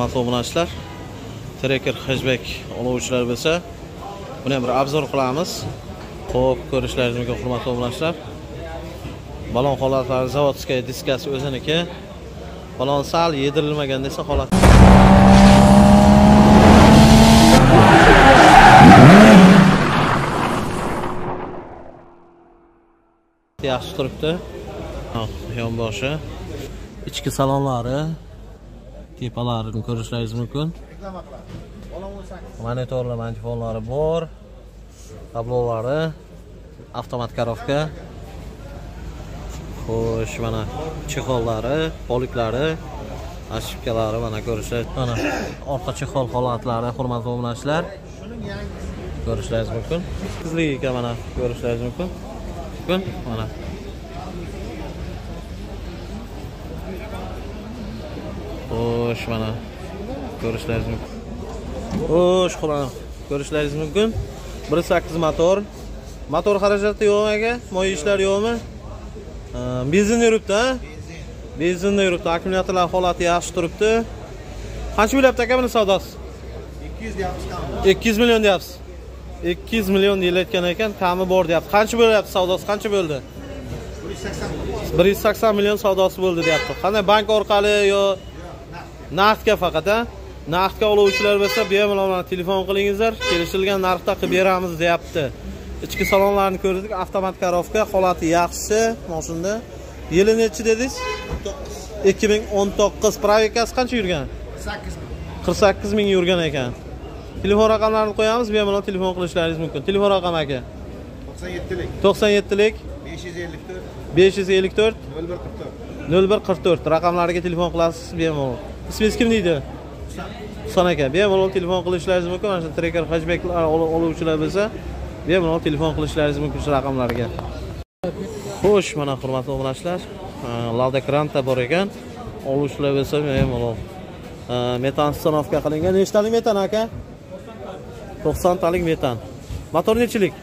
hurmatli obunachilar treker hajbek olovchilar bo'lsa buni ham bir abzor qilamiz. Ho'p ko'rishlaringiz mumkin hurmatli obunachilar balon holatlari zavodskaya diskasi o'ziniki. Balon sal yedirilmagan desa holat. Yaxshi turibdi. Yonboshi. Ichki salonlari. Tepalarini ko'rishlaringiz mumkin. Monitorlar mantifonlari bor. Tablolari. Avtomat коровка xo'sh mana chexollari poliklari ошибкалari mana ko'rishlar mana orqa chexol holatlari hurmatli obunachilar. Ko'rishlaringiz mumkin. Qizlik ekan mana ko'rishlaringiz mumkin. Mumkin? Mana. Xo'sh mana. Ko'rishlaringiz mumkin. Xo'sh xulan ko'rishlaringiz mumkin. Bir sakkiz motor. Motor xarajati yo'qmi aka. Moya ishlari yo'qmi? Ha, benzinda yuribdi a benzinda yuribdi. Akkumulyatorlar holati yaxshi turibdi. Qancha bo'lyapti aka buni savdosi? Ikki yuz deyapmiz kamida ikki yuz million deyapsiz. Ikki yuz million deyilayotgan ekan kami bor deyapti. Qancha bo'lyapti savdosi? Qancha bo'ldi? Bir yuz sakson million savdosi bo'ldi deyapti. Qanday bank orqali yo naqdga faqat a naqdga oluvchilar bo'lsa bemalol mana telefon qilingizlar. Kelishilgan narxda qilib beramiz deyapti. Ichki salonlarni ko'rdik. Avtomat коровка holati yaxshi moshinda yili nechi dedingiz? Ikki ming o'n to'qqiz. Provikasi qancha yurgan? Sakkiz ming. Qirq sakkiz ming yurgan ekan. Telefon raqamlarini qo'yamiz. Bemalol telefon qilishlaringiz mumkin. Telefon raqami aka? To'qson yettilik. To'qson yettilik. besh yuz ellik to'rt. besh yuz ellik to'rt. Nol bir qirq to'rt. Nol bir qirq to'rt. Raqamlariga telefon qilasiz bemalol ismingiz kim deydi? Husan aka. Bemalol telefon qilishlaringiz mumkin. Mana shu treker hashbek oluvchilar bo'lsa bemalol telefon qilishlaringiz mumkin shu raqamlarga. Xo'sh mana hurmatli obunachilar lada granta bor ekan. Oluvchilar bo'lsa bemalol. Metan stanovka qilingan nechtalik metan aka? To'qsontalik metan. Motor nechilik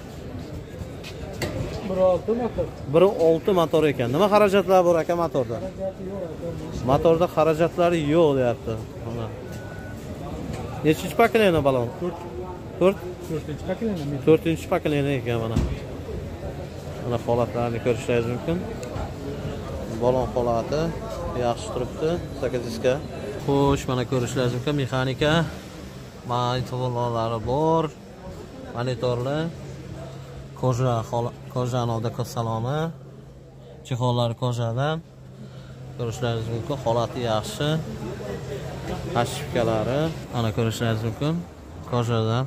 bir olti motor bir olti motor ekan. Nima xarajatlar bor aka motorda? Motorda xarajatlari yo'q deyapti. Nechinchi pokoleniya balon? To'rt. To'rt? To'rtinchi pokoleniya to'rtinchi pokoleniya ekan mana. Mana holatlarini ko'rishlaringiz mumkin. Balon holati yaxshi turibdi. Sakkiziska xo'sh mana ko'rishlaringiz mumkin. Mexanika monitorlari bor. Monitorlar koja kojani odaka saloni chexollari kojadan ko'rishlaringiz mumkin holati yaxshi. Ошибкалari mana ko'rishlaringiz mumkin kojadan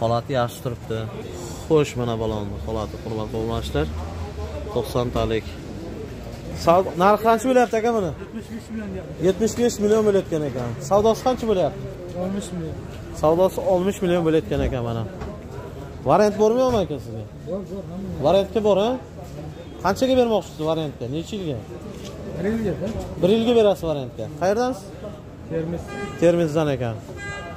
holati yaxshi turibdi. Xo'sh mana balonni holati hurmatli obunachilar to'qsontalik Sav- narxi qancha bo'lyapti aka buni? Yetmish besh million deyapmiz yetmish besh million bo'layotgan ekan. Savdosi qancha bo'lyapti? Oltmish million. Savdosi oltmish million bo'layotgan ekan mana variant bormi yo'qmi aka sizga? Bor bor variantga bor a qanchaga bermoqchisiz variantga? Necha yilga? Bir yilga bir. Yilga berasiz variantga. Qayerdansiz termiz. Termizdan ekan.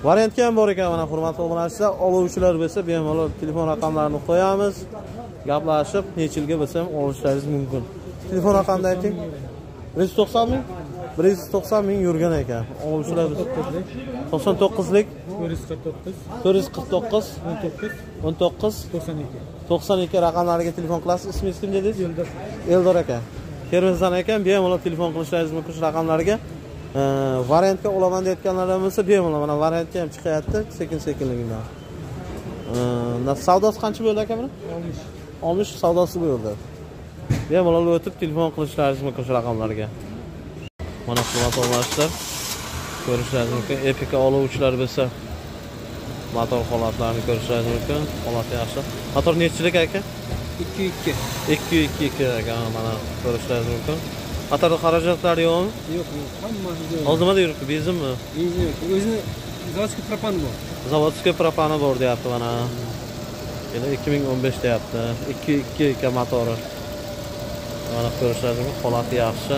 Variantga ham bor ekan mana hurmatli obunachilar. Oluvchilar bo'lsa bemalol telefon raqamlarini qo'yamiz. Gaplashib necha yilga bo'lsa ham olishlaringiz mumkin. Telefon raqamni ayting. Bir yuz to'qson ming bir yuz to'qson ming yurgan ekan. To'qqizlik to'qson to'qqizlik to'rt yuz qirq to'qqiz to'rt yuz qirq to'qqiz. O'n to'qqiz. O'n to'qqiz. To'qson ikki. To'qson ikki raqamlariga telefon qilasiz. Ismingiz kim dedingiz? Yo'lda eldor aka. Termizdan ekan bemalol telefon qilishlaringiz mumkin shu raqamlarga variantga olaman deyotganlar bo'lsa bemalol mana variantga ham chiqyapti. Sekin sekinligidan savdosi qancha bo'ldi aka buni? Oltmish. Oltmish savdosi bo'ldi. Bemalol o'tib telefon qilishlaringiz mumkin shu raqamlarga mana hurmatli obunachilar ko'rishlaringiz mumkin epika oluvchilar bo'lsa motor holatlarini ko'rishlaringiz mumkin holati yaxshi. Motor nechilik aka? ikki ikki ikki ikki ikki ekan mana ko'rishlaringiz mumkin motorda xarajatlari yo'qmi? Yo'q yo'q. Hammasi hozir nimada yuribdi benzinmi benzin yo'q. O'zini заводской propan bor. Zavodskiy propani bor deyapti mana. Yana ikki ming o'n besh deyapti. Ikki ikki ekan motori mana ko'rishlaringiz mumkin holati yaxshi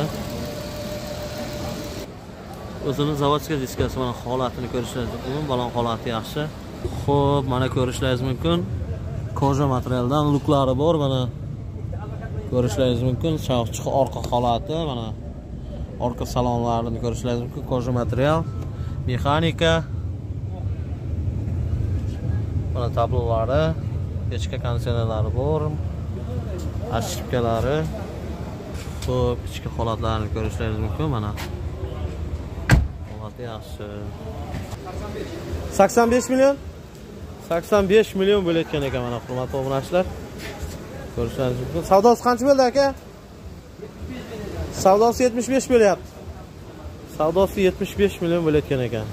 o'zini zavodskiy diskasi mana holatini ko'rishingiz mumkin balon holati yaxshi. Ho'p mana ko'rishlaringiz mumkin. Koja materialdan luklari bor mana. Ko'rishlaringiz mumkin. Chaqchiq orqa holati mana. Orqa salonlarini ko'rishlaringiz mumkin. Koja material. Mexanika. Mana tablolari. Pechka konditsionerlari bor. Ошибкалari ho'p ichki holatlarini ko'rishlaringiz mumkin mana. Holati yaxshi. Sakson besh million? Sakson besh million bo'layotgan ekan mana hurmatli obunachilar. Ko'rishingiz mumkin. Savdosi qancha bo'ldi aka? Savdosi yetmish besh bo'lyapti. Savdosi yetmish besh million bo'layotgan ekan.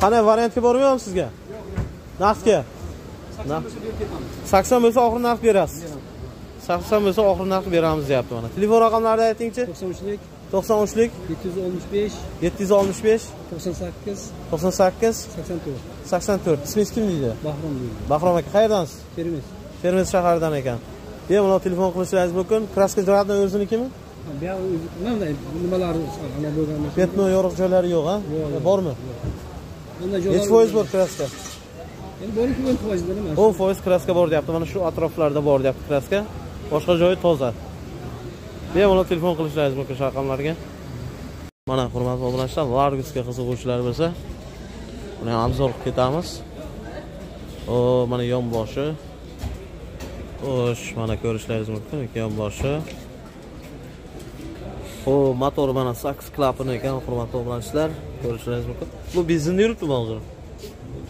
Qanday variantga bormayapmi sizga? Naqdga? Naqd. sakson bo'lsa oxiri naqd berasiz. Sakson bo'lsa oxiri naqd beramiz deyapti mana. Telefon raqamlarini aytingchi. To'qson uchlik. To'qson uchlik. Yetti yuz oltmish besh. Yetti yuz oltmish besh. To'qson sakkiz. To'qson sakkiz. Sakson to'rt. Sakson to'rt. Ismingiz kim deydi? Bahrom deydi. Bahrom aka qayerdansiz? Termiz. Termiz shaharidan ekan. Bemalol telefon qilishlaringiz mumkin kraska rodnoy o'zinikimi nimalari bo'lgan yorug' joylari yo'q a bormi? Nechi foiz bor kraska? O'n foiz kraska bor deyapti. Mana shu atroflarda bor deyapti kraska. Boshqa joyi toza bemalol telefon qilishlaringiz mumkin shu raqamlarga mana hurmatli obunachilar largusga qiziquvchilar bo'lsa buni ham obzor qilib ketamiz. O mana yonboshi. Xo'sh mana ko'rishlaringiz mumkin yonboshi. O motori mana saks klapani ekan hurmatli obunachilar ko'rishlaringiz mumkin. Bu benzinda yuribdimi hozir?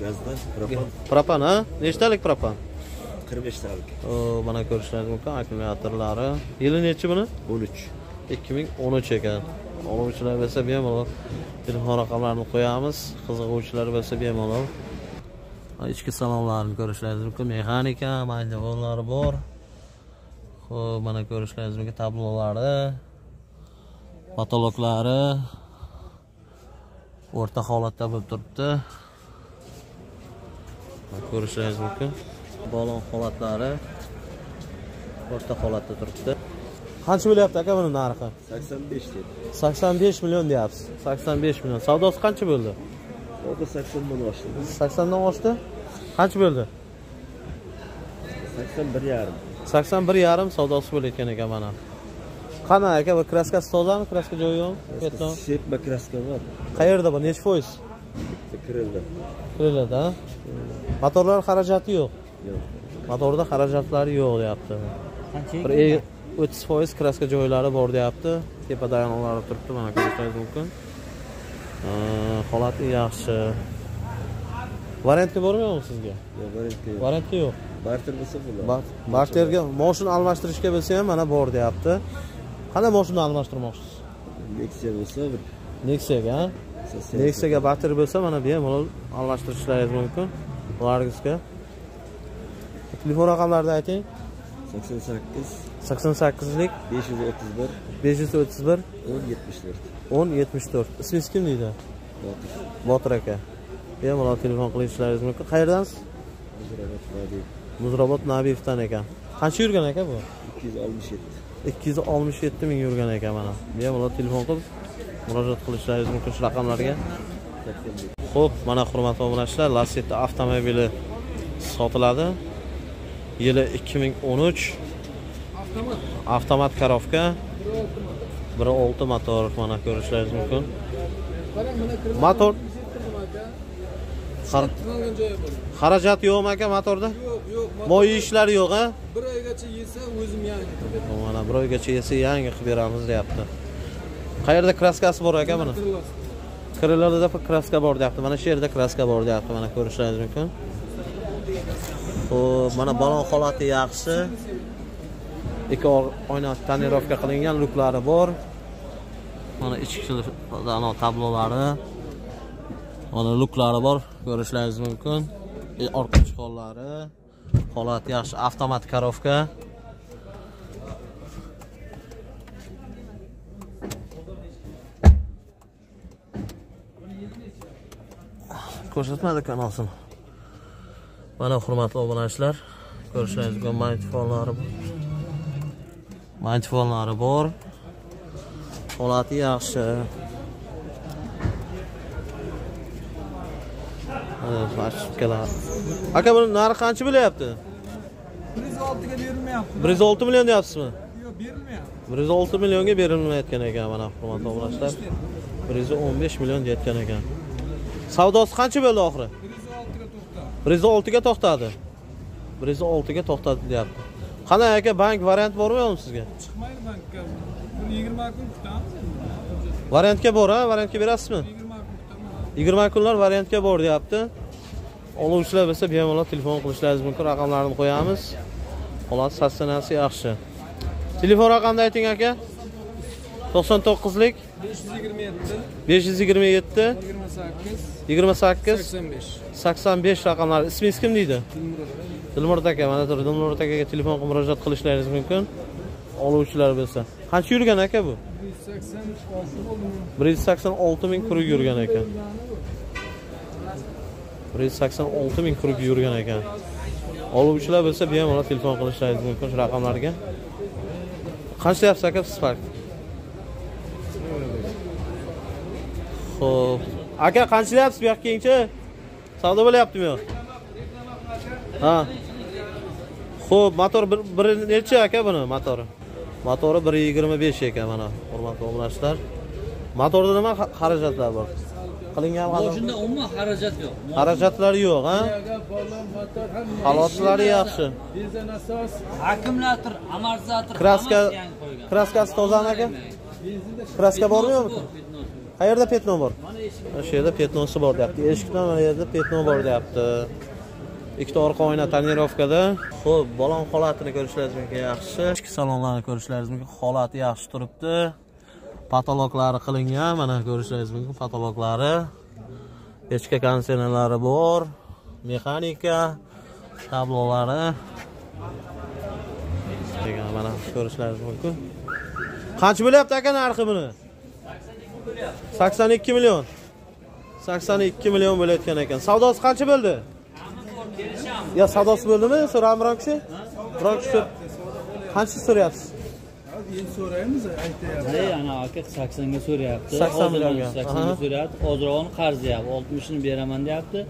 Gazda propan. Propan a nechtalik propan 45 talik. O, mana ko'rishlaringiz mumkin akkumulyatorlari. Yili nechi buni? 13. 2013 ekan. Oluvchilar bo'lsa bemalol telefon raqamlarini qo'yamiz. Qiziquvchilar bo'lsa bemalol. Ichki salonlarini ko'rishlaringiz mumkin mexanika magnitofonnlari bor. Ho'p mana ko'rishlaringiz mumkin tablolari potoloklari o'rta holatda bo'lib turibdi. Ko'rishlaringiz mumkin balon holatlari o'rta holatda turibdi qancha bo'lyapti aka buni narxi 85 dedi. 85 million deyapsiz 85 million savdosi qancha bo'ldi Orada 80 dan oshdi. 80 dan oshdi qancha bo'ldi 81 yarim. 81 yarim savdosi bo'layotgan ekan mana qani aka bu kraskasi tozami kraska joyi yo'qmi Beton. Sepma kraska bor. qayerda bu nechi foiz Kirildi. kiriladi a motorlar xarajati Yo'q. Motorda xarajatlari yo'q deyapti. Bir e- 30 foiz kraska joylari bor deyapti. Tepa dayoqlari turibdi mana ko'rishingiz mumkin. Holati yaxshi. Variantga bormayapmi sizga. Yo'q, variantga yo'q. variantga yo'q. Barter bo'lsa bo'lar. Bar- barterga moshina almashtirishga bo'lsa ham mana bor deyapti. Qanday moshina almashtirmoqchisiz? Nexia bo'lsa bir. Nexiaga nexiaga. Barter bo'lsa mana bemalol almashtirishlaringiz mumkin. Largusga telefon raqamlarini ayting. 88 saksonsakkizlik 531 besh yuz o'ttiz bir 1074. o'n yetmish to'rt. ismingiz kim deydi? Botir. botir aka. Bemalol telefon qilishlaringiz mumkin. Qayerdansiz Vadi muzrobot nabiyevdan ekan qancha yurgan aka bu? 267. ikki yuz oltmish yetti ming yurgan ekan mana. Bemalol telefon qilib murojaat qilishlaringiz mumkin shu raqamlarga. Ho'p mana hurmatli obunachilar lasetti avtomobili sotiladi yili 2013 avtomat korovka 1.6 motor mana ko'rishlaringiz mumkin. Motor Xar- xarajat yo'qmi aka motorda? Yo'q, yo'q. moy ishlari yo'q a Bir oygacha yesa o'zim yangi mana bir oygacha yesa yangi qilib beramiz deyapti. Qayerda kraskasi bor aka buni krылоda kraska bor deyapti. Mana shu yerda kraska bor deyapti mana ko'rishlaringiz mumkin Xo'p, mana balon holati yaxshi. Ikki oyna tonirovka qilingan luklari bor. Mana ichki ana tablolari. Mana luklari bor ko'rishlaringiz mumkin. E, orqa chiqonlari. Holati yaxshi avtomat karovka. ko'rsatmadi kanalsini mana hurmatli obunachilar ko'rishlaringiz mumkin magnitofonlari bor. Magnitofonlari bor. Holati yaxshi. Ошибкалар. aka buni narxi qancha bo'lyapti? Bir yuz oltiga berilmayapti. Bir yuz olti million deyapsizmi? Yo'q berilmayapti. Bir yuz olti millionga berilmayotgan ekan mana hurmatli obunachilar. Bir yuz o'n besh million deyayotgan ekan. Savdosi qancha bo'ldi oxiri bir yuz oltiga to'xtadi. Bir yuz oltiga to'xtadi deyapti. Qanday aka bank variant bormi yo'qmi sizga? Chiqmaydi bankka. Bir yigirma kun kutamiz. Variantga bor a variantga berasizmi? Yigirma kunlar variantga bor deyapti. Oluvchilar bo'lsa bemalol telefon qilishlaringiz mumkin raqamlarini qo'yamiz. Xolos sassanasi yaxshi. Telefon raqamni ayting aka. To'qson to'qqizlik besh yuz yigirma yetti. besh yuz yigirma yetti. yigirma sakkiz. yigirma sakkiz. sakson besh. sakson besh raqamlari ismingiz kim deydi? Dilmurod aka. Mana tur. Dilmurod akaga telefon qilib murojaat qilishlaringiz mumkin. Oluvchilar bo'lsa. Qancha yurgan aka bu? bir yuz sakson olti bo'ldimi bir yuz sakson olti ming kuruk yurgan ekan. bir yuz sakson olti ming kuruk yurgan ekan. Oluvchilar bo'lsa bemalol telefon qilishlaringiz mumkin shu raqamlarga. Qancha deyapsiz aka spark ho'p aka qancha deyapsiz bu yoqqa kelingchi savdo bo'lyaptimi? Yo'q ha. Ho'p motor bir, bir necha aka buni motori? Motori bir yigirma besh ekan mana hurmatli obunachilar. Motorda nima xa- xarajatlar bor? Qilingan xarajat- Boshida umuman xarajat yo'q. xarajatlari yo'q ha? Halotlari yaxshi. Benzin asos. Akkumulyator, amortizator kraska hammasi yangi qo'ygan. kraskasi tozami aka kraska bormi yo'qmi qayerda petno bor. Mana shu yerda petnosi bor deyapti. Eshikdan mana yerda petno bor deyapti. Ikkita orqa oyna tonirovkada ho'p balon holatini ko'rishlaringiz mumkin yaxshi. Ichki salonlarni ko'rishlaringiz mumkin holati yaxshi turibdi. Patologlari qilingan mana ko'rishlaringiz mumkin patologlari. Pechka konditsionerlari bor. Mexanika tablolari. Mana ko'rishlaringiz mumkin. Qancha bo'lyapti aka narxi buni? Sakson ikki million sakson ikki million bo'layotgan ekan savdosi qancha bo'ldi yo savdosi bo'ldimi so'radimi biron kishi biron kishi qancha so'rayapsiz endi so'raymiz aytyapti ana aka 80 ga so'rayapti. 80 millionga. 80 Aha. ga so'rayapti. Ozrog'ini qarz deyapti. 60 ni beraman deyapti.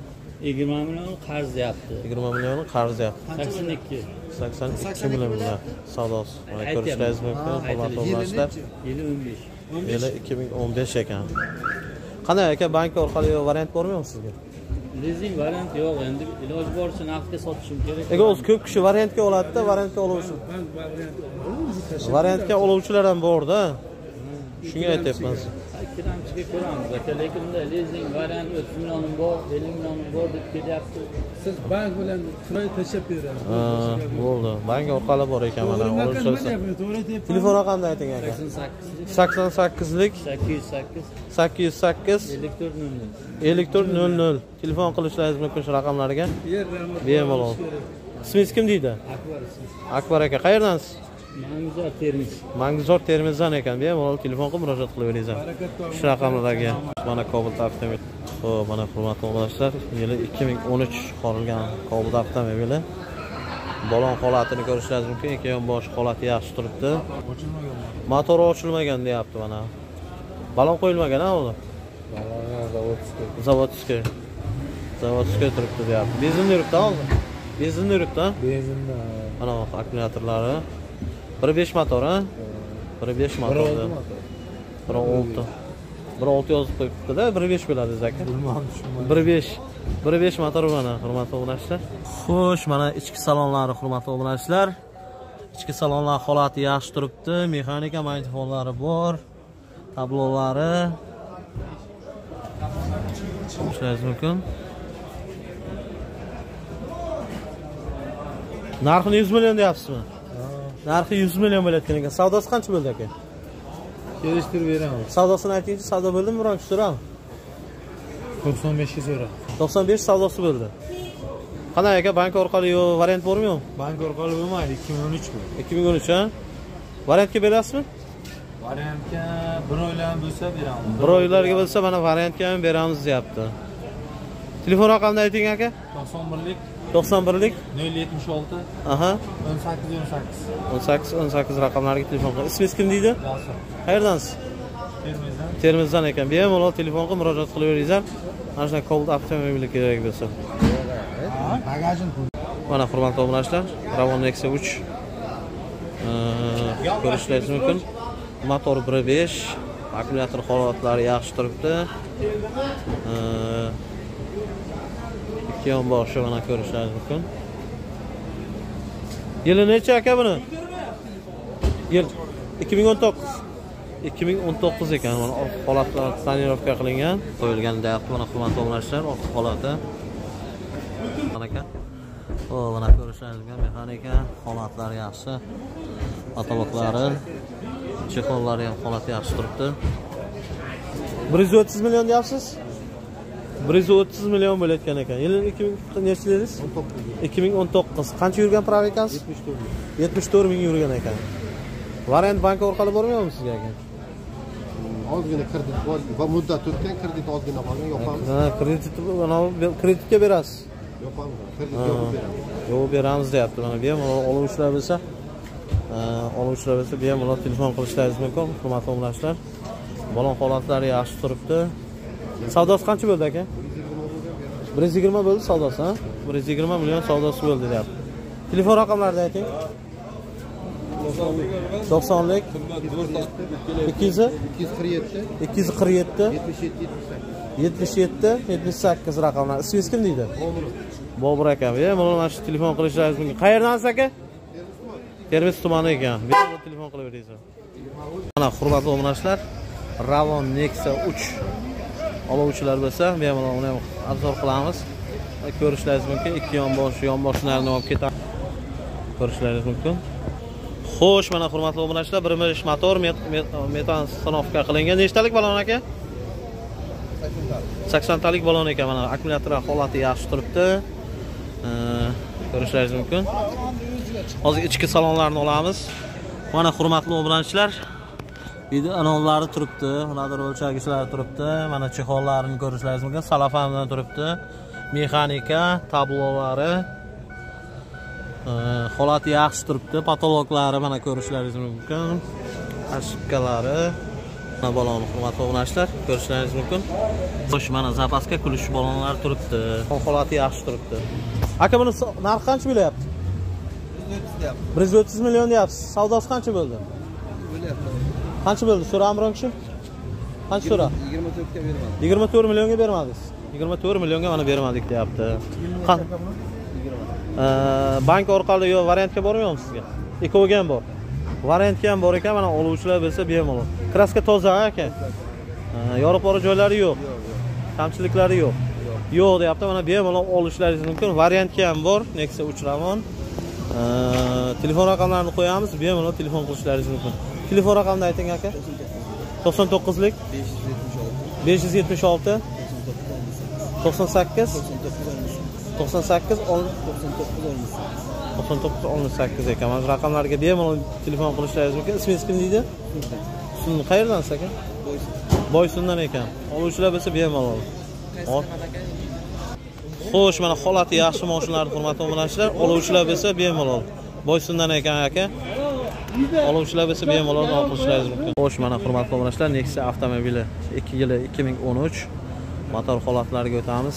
20 million qarz deyapti. yigirma million qarz deyapti 82. sakson ikki million savdosi ko'rishlaringiz mumkin Yili 15. Yili ikki ming o'n besh ekan. Qanday aka bank orqali variant bormi yo'q sizga? Lizing variant yo'q. Endi iloji boricha naqdga sotishim kerak. ega o'zi ko'p kishi variantga oladida variantga oluvchi. Variantga oluvchilar ham borda. Shunga aytyapman Kiramchiga ko'ramiz. Aka, lekin unda lizing variant 30 millionim bor, 50 millionim bor deb kelyapti. siz bank bilan kiroy tashlab beramiz Ha, bo'ldi. Bank orqali bor ekan mana telefon raqamini ayting aka. 88 sakson sakkizlik 808 sakkiz yuz sakkiz. 54 00. ellik to'rt nol nol telefon qilishlaringiz mumkin shu raqamlarga bemalol. ismingiz kim deydi? Akbar akbar aka qayerdansiz Mangzor Termiz. mangzor termizdan ekan bemalol telefon qilib murojaat qilaveringlar shu raqamlarga. Mana cobalt avtomobil. Ho'p mana hurmatli obunachilar yili ikki ming o'n uch qurilgan cobalt avtomobili. Balon holatini ko'rishlaringiz mumkin ikki yonbosh holati yaxshi turibdi. Motori ochilmagan deyapti mana. Balon qo'yilmagan a uni zavodskiy zavodskiy turibdi deyapti. Benzinda yuribdi hozir benzinda yuribdi a? benzinda mana bu akkumulyatorlari bir besh motor a bir besh motor bir olti bir olti yozib qo'yibdida bir besh bo'ladi aka bir besh bir besh motor mana hurmatli obunachilar xo'sh mana ichki salonlari hurmatli obunachilar ichki salonlar holati yaxshi turibdi mexanika magnitofonlari bor tablolari ishlashingiz mumkin narxini yuz million deyapsizmi narxi yuz million bo'layotgan ekan. Savdosi qancha bo'ldi aka? Kelishtirib beramiz savdosini aytingchi savdo bo'ldimi biron kishi so'rami to'qson beshga so'ra to'qson besh savdosi bo'ldi. Qanday aka bank orqali yo variant bormi yo'q? Bank orqali bo'lmaydi ikki ming o'n uch bu ikki ming o'n uch a variantga berasizmi variantga bir oylar bo'lsa beramiz. Bir oylarga bo'lsa mana variantga ham beramiz deyapti. Telefon raqamini ayting aka. To'qson birlik to'qson birlik? Nol yetmish olti. Aha. o'n sakkiz o'n sakkiz. o'n sakkiz o'n sakkiz raqamlariga telefon qiling ismingiz kim deydi? Jasur qayerdansiz termizdan. Termizdan ekan. Bemalol telefon qilib murojaat qilaveringlar. Mana shunaqa cobalt avtomobili kerak bo'lsa. Mana hurmatli obunachilar ravon nexia uch. Ko'rishlaringiz mumkin. Motor bir besh. Akkumulyator holatlari yaxshi turibdi ikki yon boshi mana ko'rishlaringiz mumkin yili necha aka buni? Yil 2019 2019 ekan. Mana orqa holatlar tonirovka qilingan. Qo'yilgan deyapti mana hurmatli obunachilar orqa holati. Mana aka o mana ko'rishlaringiz mumkin mexanika. Holatlari yaxshi. Otaloqlari chexollari ham holati yaxshi turibdi. Bir yuz o'ttiz million deyapsiz? Bir yuz o'ttiz million bo'layotgan ekan. Yili ikki ming nechi dedingiz ikki ming o'n to'qqiz. Qancha yurgan prava ekansiz? Yetmish to'rt ming. Yurgan ekan. Variant bank orqali bormayapmi sizga aka ozgina kredit bor. Va muddat o'tgan kredit ozgina qolgan yopamiz ha kredit kreditga berasiz. Yopamiz kredit yopib beramiz. Yo'q beramiz deyapti mana. Bemalol oluvchilar bo'lsa e, oluvchilar bo'lsa bemalol telefon qilishlaringiz mumkin. Hurmatli obunachilar balon holatlari yaxshi turibdi savdosi qancha bo'ldi aka? Bir yuz yigirma bo'ldi savdosi ha? Bir yuz yigirma million savdosi bo'ldi deyapti. Telefon raqamlarini ayting. To'qsonlik ikki yuz ikki yuz qirq yetti ikki yuz qirq yetti yetmish yetti. Yetmish sakkiz yetti yetmish sakkiz raqamlar. Ismingiz kim deydi? Bobur aka. E mana shu telefon qilishlaringiz mumkin. Qayerdansiz aka? Termiz tumani ekan. Telefon qilaverasizlar mana hurmatli obunachilar ravon nexa uch. Oluvchilar bo'lsa bemalol uni ham obzor qilamiz. Ko'rishlaringiz mumkin ikki yonbosh yonboshlarini olib ketamiz. Ko'rishlaringiz mumkin. Xo'sh mana hurmatli obunachilar bir mish motor met- met- metan stanovka qilingan. Nechtalik balon aka? Saksontalik balon ekan mana akkumulyator holati yaxshi turibdi. Ko'rishlaringiz mumkin. Hozir ichki salonlarni olamiz. Mana hurmatli obunachilar video anonlari turibdi ularni o'lchagichlari turibdi mana chexollarini ko'rishlaringiz mumkin salafandan turibdi mexanika tablolari Ee, holati yaxshi turibdi patologlari mana ko'rishlaringiz mumkin ошибкалari mana balon hurmatli obunachilar ko'rishlaringiz mumkin. Xo'sh mana zapaska kulish balonlar turibdi holati yaxshi turibdi. Aka buni narxi qancha bo'lyapti? Bir yuz o'ttiz million deyapsiz savdosi qancha bo'ldi qancha bo'ldi? So'rami biron kishi? Qancha so'ra? Yigirma to'rtga bermadi yigirma to'rt millionga bermadingiz. Yigirma to'rt millionga mana bermadik deyapti. Bank orqali yo variantga bormayapmi sizga? Ikkoviga ham bor. Variantga ham bor ekan mana oluvchilar bo'lsa bemalol. Kraska toza aka? Ee, yorib borish joylari yo'q. Kamchiliklari yo'q. Yo'q. Deyapti mana bemalol olishlaringiz mumkin. Variantga ham bor. Nexia uch ravon telefon raqamlarini qo'yamiz. Bemalol telefon qilishlaringiz mumkin. Telefon raqamni ayting aka. To'qson to'qqizlik. besh yuz yetmish olti. to'qson sakkiz. to'qson sakkiz o'n. to'qson to'qqiz o'n sakkiz ekan mana shu raqamlarga bemalol telefon qilishlaringiz mumkin. Ismingiz kim deydi? Qayerdansiz aka? Boysundan. Ekan. Oluvchilar bo'lsa bemalol Hop. Xo'sh mana holati yaxshi mashinalarni hurmatli obunachilar. Oluvchilar bo'lsa bemalol. Boysundan ekan aka. Oluvchilar bo'lsa bemalol qilishlaringiz mumkin. Xo'sh mana hurmatli obunachilar nexia avtomobili ikki yili ikki ming o'n uch. Motor holatlariga o'tamiz.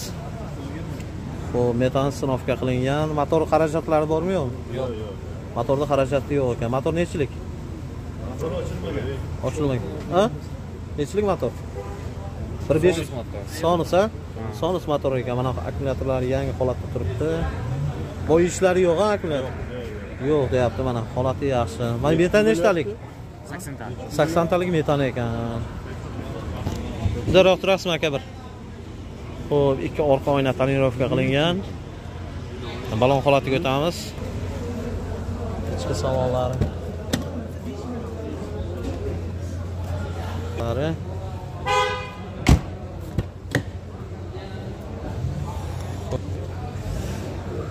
Bu metan sinovka qilingan. Motor xarajatlari bormi yo'q yo'q. Yo'q motorda xarajati yo'q ekan. Motor nechilik ochilmagan. Ha? Nechilik motor? Bir besh sonus a sonus motor ekan mana akkumulyatorlari yangi holatda turibdi. Bo'y ishlari yo'q a akkumulyator? Yo'q deyapti mana holati yaxshi. Mana metan nechtalik saksontalik metan ekan. Uzoqroq turasizmi aka bir? Ho'p ikki orqa oyna tonirovka qilingan. Balon holatiga o'tamiz. Ichki salonlari Lari.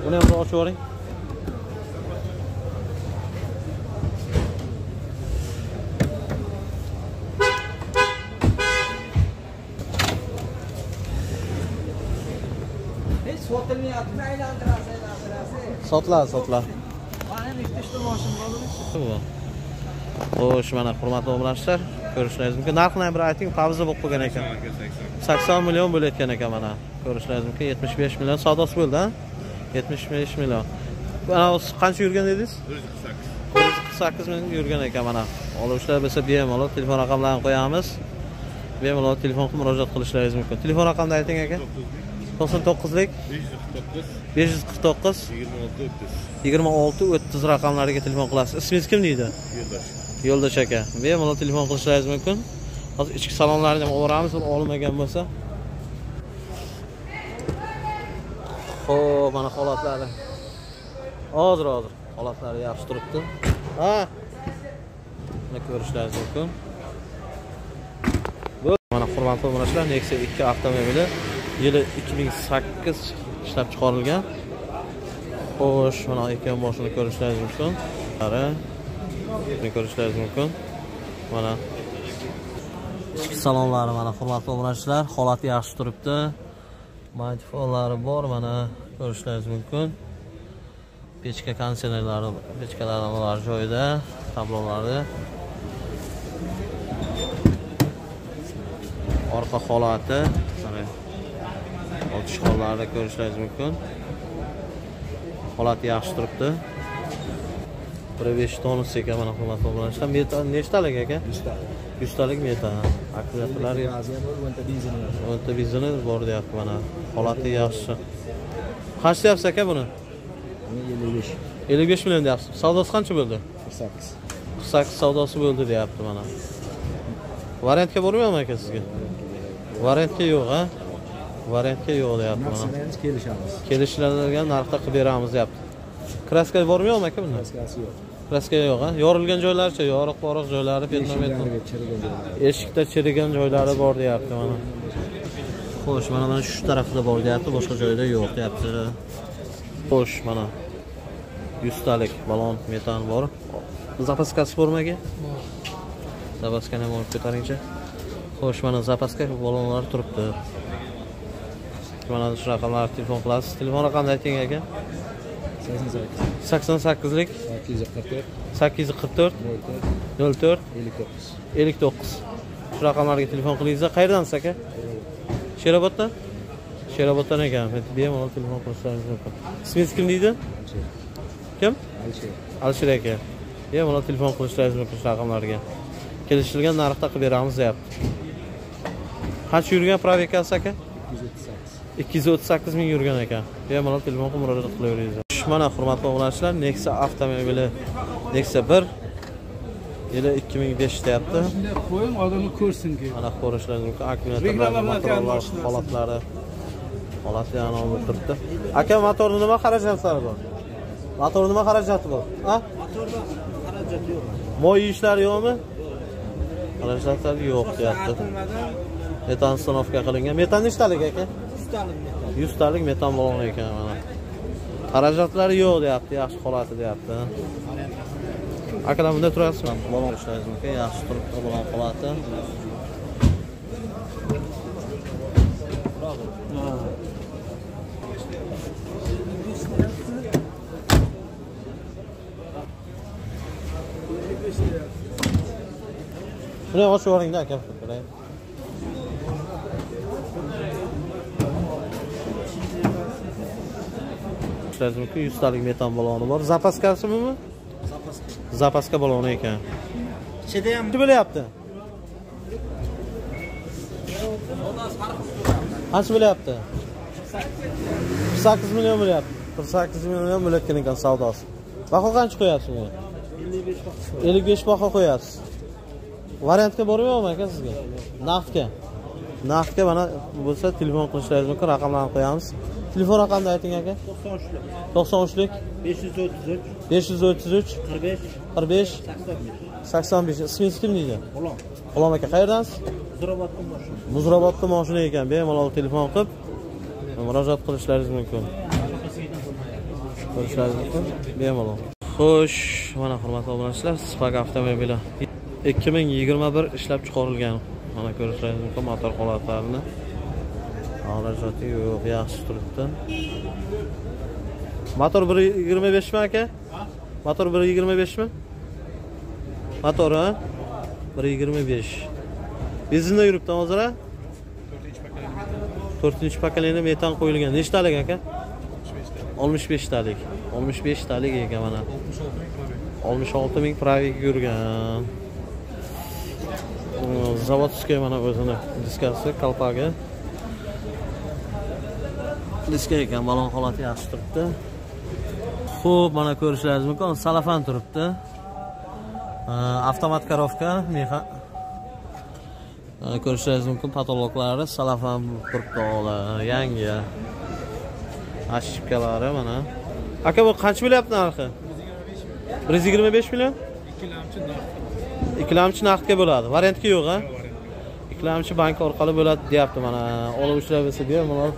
Buni ham bir ochib yuboring. Sotilmayapti, aylantirasiz, aylantirasiz. Sotiladi, sotiladi. Mana. Xo'sh, mana hurmatli obunachilar, ko'rishlaringiz mumkin. Narxini ham bir ayting, qabzi bo'lib qolgan ekan. 80 million bo'layotgan ekan mana. Ko'rishlaringiz mumkin. 75 million savdosi bo'ldi, ha? 75 million. Mana qancha yurgan dedingiz? 148 ming yurgan ekan mana. Oluvchilar bo'lsa bemalol telefon raqamlarini qo'yamiz. Bemalol telefon qilib murojaat qilishlaringiz mumkin. Telefon raqamini ayting aka. to'qson to'qqizlik besh yuz qirq to'qqiz yigirma olti o'ttiz raqamlariga telefon qilasiz ismingiz kim deydi yo'ldosh aka bemalol telefon qilishlaringiz mumkin hozir ichki salonlarni ham olamiz bir olmagan bo'lsa Xo'p, mana holatlari hozir hozir holatlari yaxshi turibdi ha buni ko'rishlaringiz mumkin Bu mana hurmatli obunachilar Nexia 2 avtomobili yili 2008 ishlab chiqarilgan. Xo'sh, mana ekan boshini ko'rishlaringiz mumkin. Qara. Buni ko'rishlaringiz mumkin. Mana ichki salonlari mana hurmatli obunachilar, holati yaxshi turibdi. Modifonlari bor, mana ko'rishlaringiz mumkin. Pechka konditsionerlari, pechkalari joyida, tablolari. Orqa holati mana otish hollarida ko'rishlaringiz mumkin. Holati yaxshi turibdi. Bir besh tonus ekan mana hurmatli obunachilar metan nechtalik aka? Yuztalik metan akkumulyatorlar o'nta benzini bor deyapti mana. Holati yaxshi qancha deyapsiz aka buni? Ellik besh. Ellik besh million deyapsiz. Savdosi qancha bo'ldi? Qirq sakkiz qirq sakkiz savdosi bo'ldi deyapti mana. Variantga bormayapmi aka sizga? Variantga yo'q a variantga yo'q deyapti mana. Kelishamiz. Kelishiladigan narxda qilib beramiz deyapti. Kraska bormayapmi aka bunda maskasi yo'q. Kraska yo'q a yorilgan joylaricha yoriq poriq chirigan joylari eshikda chirigan joylari bor deyapti mana xo'sh mana mana shu tarafida bor deyapti boshqa joyda yo'q deyapti. Xo'sh mana yuztalik balon metan bor. Zapaskasi bormi aka? Zapaskani ham olib ko'taringchi. Xo'sh mana zapaska balonlar turibdi. Mana shu raqamlarni telefon qilasiz. Telefon raqamni ayting aka. Sakson sakkiz. Sakson sakkizlik. Sakkiz yuz qirq to'rt. Sakkiz yuz qirq to'rt. Nol to'rt nol to'rt ellik to'qqiz. Ellik to'qqiz. Shu raqamlarga telefon qilingizlar. Qayerdansiz aka sheroboddan sheroboddan ekan bemalol telefon qilishlaringiz mumkin ismingiz kim deydi? Kim? Alisher alisher aka. Bemalol telefon qilishlaringiz mumkin shu raqamlarga. Kelishilgan narxda qilib beramiz deyapti. Qancha yurgan probekasi aka? ikki yuz o'ttiz sakkiz. ming yurgan ekan bemalol telefon qilib murojaat qilaveringlar. Mana hurmatli obunachilar nexia avtomobili nexia bir yili ikki ming besh deyapti. Shunday qo'ying odamlar ko'rsinki mana ko'rishlaringiz mumkin akkumulyatorlar motorlar holatlari. Holati yana bo'lib turibdi aka motorni nima xarajatlari bor? Motorni nima xarajati bor? A motorda xarajat yo'q. Moy yeyishlari yo'qmi? Xarajatlari yo'q deyapti. metan stanovka qilingan. Metan nechtalik aka? Yuztalik metan. Balon ekan mana. Xarajatlari yo'q deyapti yaxshi holati deyapti akalar bunda turasizmi? Balon ishlashingiz mumkin yaxshi turibdi balon holati buni ochib yuboringda aka. Ishlashingiz mumkin yuztalik metan baloni bor. Zapaskasimi zapaska baloni ekan ichida ham bo'lyapti qancha bo'lyapti qirq sakkiz million bo'lyapti qirq sakkiz million bo'layotgan ekan savdosi baho qancha qo'yapsiz bunga ellik besh baho qo'yapsiz variantga bormayapmi aka sizga naqdga naqdga mana bo'lsa telefon qilishlaringiz mumkin raqamlarni qo'yamiz telefon raqamni ayting aka. To'qson uchlik. Besh yuz o'ttiz uch. besh yuz o'ttiz uch. qirq besh. qirq besh. sakson besh. Sakson besh ismingiz kim deydi? G'ulom. G'ulom aka qayerdansiz zuroboddan boshqa muzrabotda moshina ekan bemalol telefon qilib murojaat qilishlaringiz mumkin. Ko'rishlaringiz mumkin bemalol. Xo'sh mana hurmatli obunachilar spak avtomobili ikki ming yigirma bir ishlab chiqarilgan mana ko'rishlaringiz mumkin motor holatlarini xarajati yo'q yaxshi turibdi. Motor bir yigirma beshmi aka? Motor bir yigirma beshmi? Motori a bir yigirma besh. Benzinda yuribdi hozir a to'rtinchi pokoleniya metan qo'yilgan. Nechtalik aka? oltmish beshtalik oltmish beshtalik ekan mana. oltmish olti ming probeg yurgan. Zavodskiy mana o'zini diskasi kalpagi diska ekan balon holati yaxshi turibdi. Ho'p mana ko'rishlaringiz mumkin. Salafan turibdi. Avtomat Mana ko'rishlaringiz mumkin. Patologlari salafan turibdi ola yangi ошибкалari mana. Aka bu qancha bo'lyapti narxi? Bir yuz yigirma besh million? Ikkilamchi naqdga bo'ladi. Variantga yo'q a ikkilamchi bank orqali bo'ladi deyapti mana. Oluvchilar bo'lsa bemalol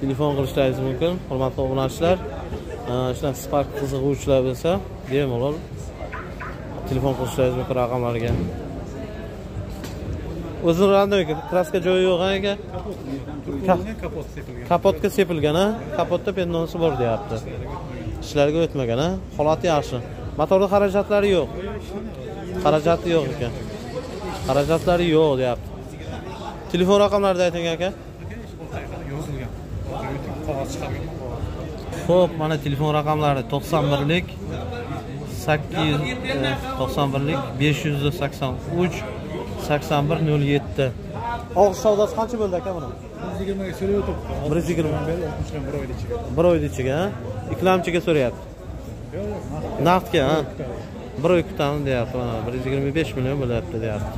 telefon qilishlaringiz mumkin hurmatli obunachilar. Shunaqa spark qiziquvchilar bo'lsa bemalol telefon qilishlaringiz mumkin raqamlarga. O'zini randomiy kraska joyi yo'q aka? Kapot sepilgan. Kapotga sepilgan a kapotda pennosi bor deyapti. Ishlarga o'tmagan a holati yaxshi. Motorni xarajatlari yo'q. Xarajati yo'q ekan xarajatlari yo'q deyapti. Telefon raqamlarini ayting aka ho'p mana telefon raqamlari to'qson birlik sakkiz yuz to'qson birlik besh yuz sakson uch sakson bir nol yetti. Og'iz savdosi qancha bo'ldi aka buni? Yuz yigirmaga so'rayotib bir yuz yigirma bir oyni ichiga bir oyni ichiga ikkilamchiga so'rayapti. Naqdga ha? Bir oy kutamiz deyapti mana bir yuz yigirma besh million bo'lyapti deyapti.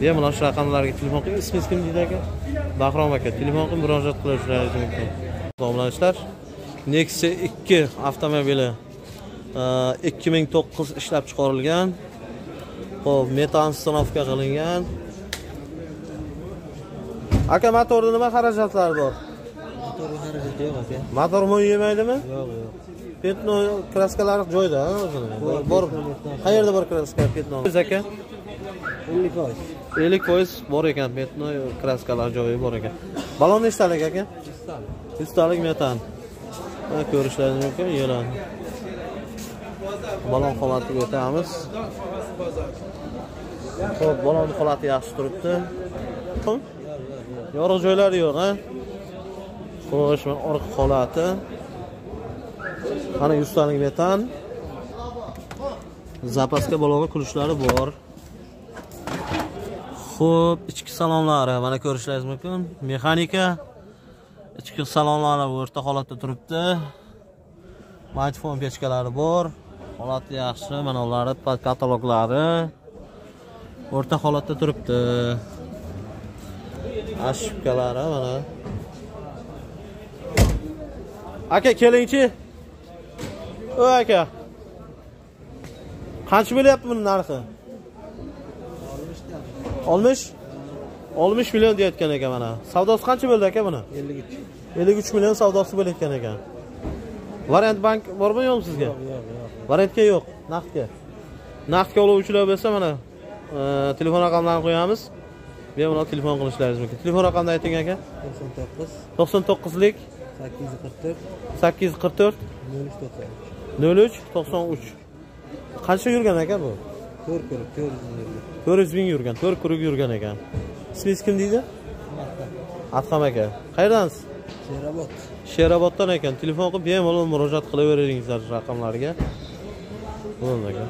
Bemalol shu raqamlarga telefon qiling ismingiz kim deydi aka? Bahrom aka telefon qilib murojaat qilishlaringiz mumkin. Domlachilar nexia ikki avtomobili ikki ming to'qqiz ishlab chiqarilgan. Ho'p metan stanovka qilingan. Aka motorni nima xarajatlari bor? Motor xarajati yo'q aka. motor mo'y yemaydimi? Yo'q, yo'q. petno kraskalari joyida ha, o'zini. Bor qayerda bor kraska petno? Aka. 50 foiz. Ellik foiz bor ekan petno kraskalar joyi bor ekan. Balon nechtalik aka? Yuztalik metan mana ko'rishlaringiz mumkin yo'lan balon holatiga o'tamiz. Ho'p balon holati yaxshi turibdi. Yorug' joylari yo'q a xo'sh mana orqa holati. Mana yuztalik metan zapaska balonga kulishlari bor. Xo'p, ichki salonlari mana ko'rishingiz mumkin. Mexanika ichki salonlari o'rta holatda turibdi. Smartfon pechkalari bor. Holati yaxshi. Mana ularni kataloglari o'rta holatda turibdi. Ashibkalari mana. Aka kelingchi. O aka. Qancha bo'lyapti buning narxi? 60 60 million deyotgan ekan mana. Savdosi qancha bo'ldi aka buni? 53. 53 million savdosi bo'layotgan ekan. Variant bank bormi yo'qmi sizga? Yo'q, yo'q. Variantga yo'q, naqdga. Naqdga oluvchilar bo'lsa mana e, telefon raqamlarini qo'yamiz. Bemalol telefon qilishlaringiz mumkin. Telefon raqamini ayting aka. 99 99lik 844 844 0393. 03 93. Qancha yurgan aka bu? 4 ko'rib 400 400 ming yurgan, 4 kuruk yurgan ekan. Ismingiz kim deydi? Adham aka. Qayerdansiz? Serabot. Sheroboddan ekan. Telefon qilib bemalol murojaat qilaveringizlar raqamlarga. Bo'ldi aka.